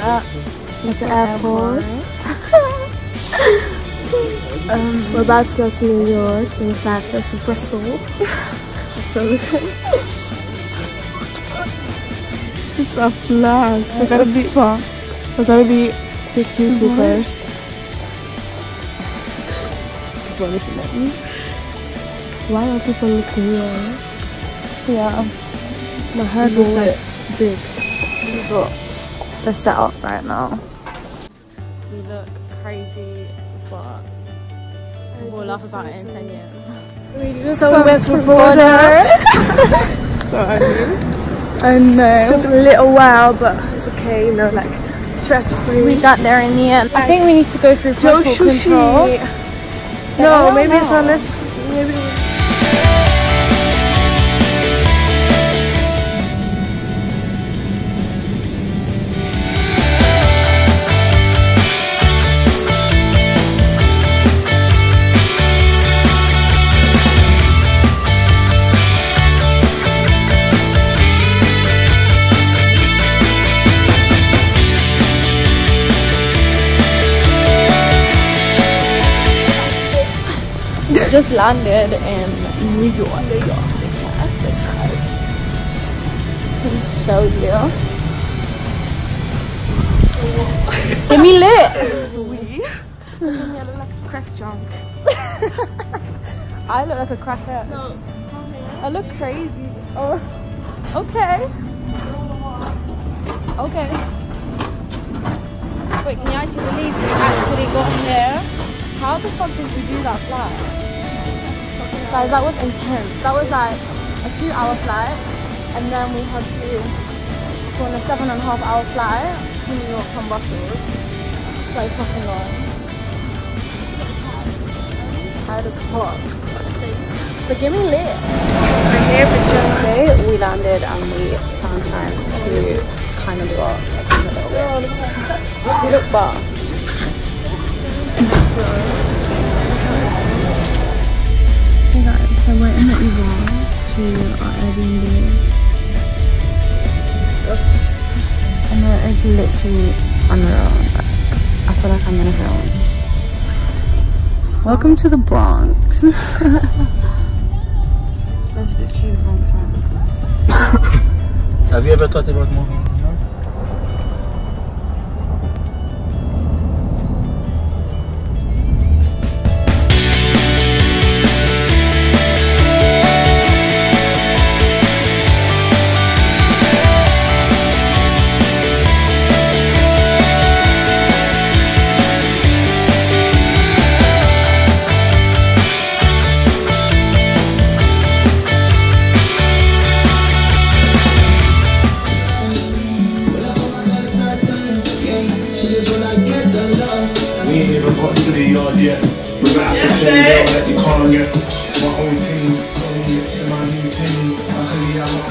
So we're at the airport. um, we're about to go to New York we fly first to Brussels. so it's a flag. We're gonna be we're gonna be big YouTubers. People listening. Why are people looking at us? So yeah, my hair was like big. This is what the setup right now. We look crazy, but we'll laugh about it in 10 years. We just So we went for borders. Sorry. I know. It took a little while, but it's okay, you know, like stress free. We got there in the end. I think we need to go through Joe control. No, don't maybe it's know. not this. Just landed in New York. New York. Yes. Me show you. Me lit. We. I look like a crack junk. I look like a crackhead. No. I look crazy. Oh, okay. Okay. Wait, can you actually believe we actually got here? How the fuck did we do that flight? Guys, that was intense. That was like a two hour flight, and then we had to go on a seven and a half hour flight to New York from Brussels. So fucking long. Tired as fuck. But give me lit. I'm here you. Today we landed and we found time to kind of go out a little bit. You look bar. So we're in the Uber to our Airbnb. And it is literally unreal. Like, I feel like I'm in a film. Welcome to the Bronx. That's literally the Bronx right. Have you ever thought about moving? To the yard yet. We're about to play girl that you can't get. My own team, telling you it's my new team. Luckily, I'm not.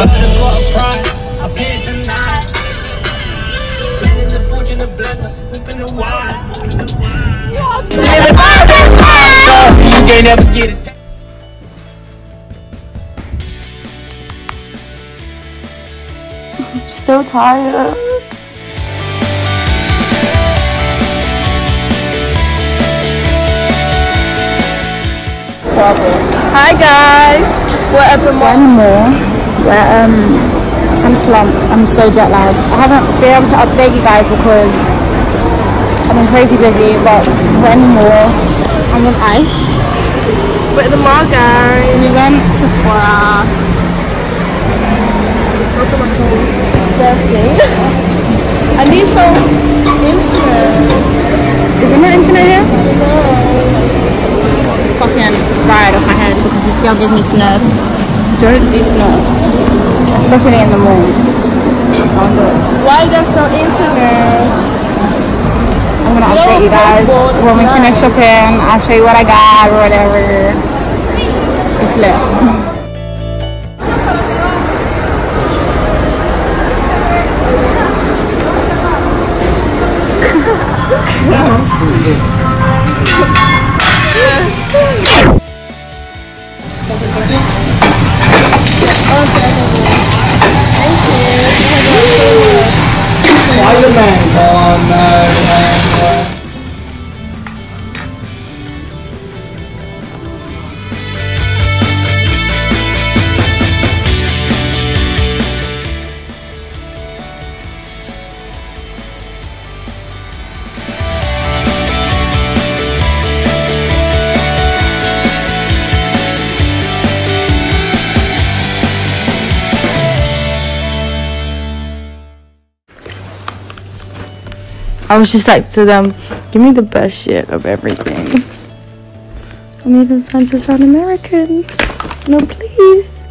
Butter got a price, I paid tonight. Blending the butch in the blender, whipping the wine. You can't never get it. Still tired. Hi guys. We're at the mall. One more. Where um, I'm slumped. I'm so jet lagged. I haven't been able to update you guys because I've been crazy busy. But one more. I'm with Aish. We're at the mall, guys. We went to Sephora. Blessing. I need some internet. Isn't there internet here? No. Fucking fried off my head because this girl gave me snus. Don't do snus. Especially in the morning. Don't do it. Why is there so internet? I'm gonna update you guys when we finish shopping. I'll show you what I got or whatever. It's lit. I was just like to them, give me the best shit of everything. I mean, this time to sound American. No, please.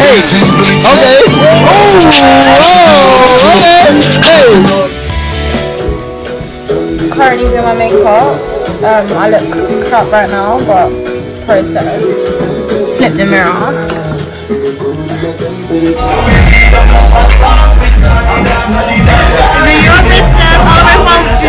Hey. Okay. Oh. Okay. Hey. Currently doing my makeup. Um, I look crap right now, but process. nhìn cho nó rõ Vì có tiếp ra thôi phải không? Chỉ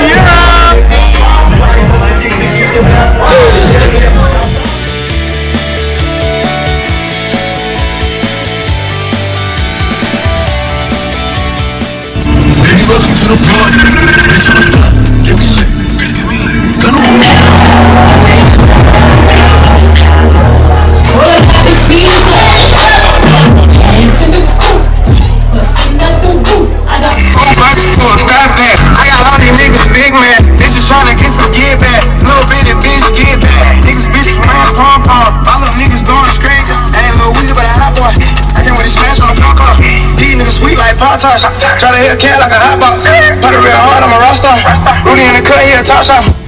Try to hit a cat like a hot box. Party real hard, I'm a rock star. Rudy in the cut, he a top shot.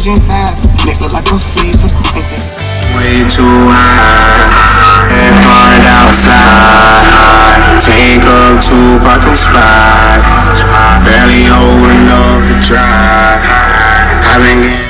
Sides. Nigga like a freezer. Way too high and parked outside. Take up two parking spots. Barely old enough to drive. I've been getting.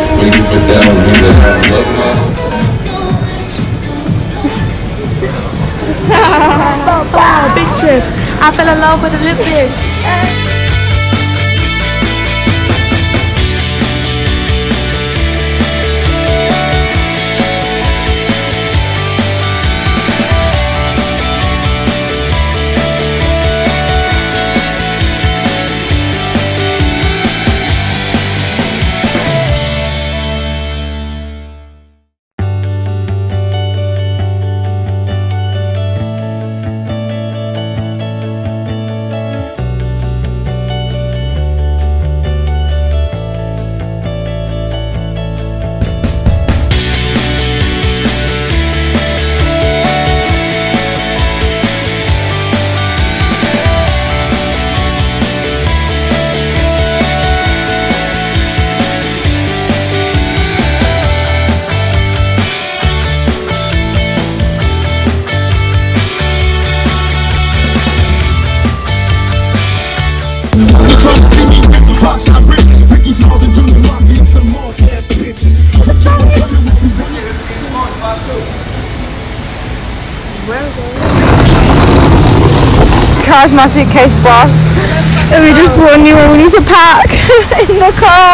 I fell in love with a fish. Car's my suitcase boss. So we just brought a new one. We need to pack in the car.